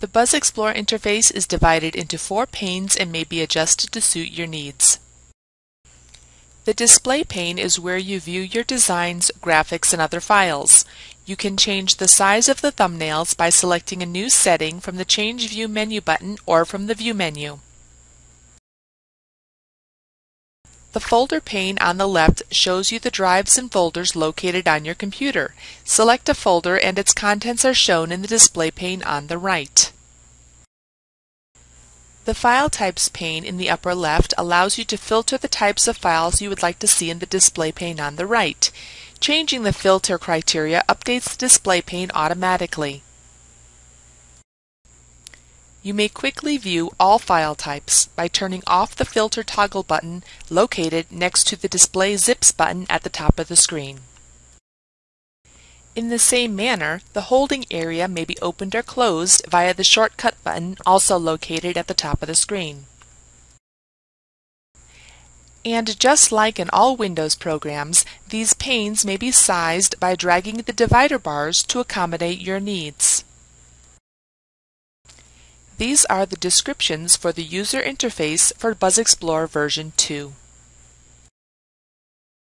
The BuzzXplore interface is divided into four panes and may be adjusted to suit your needs. The display pane is where you view your designs, graphics, and other files. You can change the size of the thumbnails by selecting a new setting from the Change View menu button or from the View menu. The folder pane on the left shows you the drives and folders located on your computer. Select a folder and its contents are shown in the display pane on the right. The File Types pane in the upper left allows you to filter the types of files you would like to see in the display pane on the right. Changing the filter criteria updates the display pane automatically. You may quickly view all file types by turning off the Filter toggle button located next to the Display Zips button at the top of the screen. In the same manner, the holding area may be opened or closed via the Shortcut button also located at the top of the screen. And just like in all Windows programs, these panes may be sized by dragging the divider bars to accommodate your needs. These are the descriptions for the user interface for BuzzXplore version 2.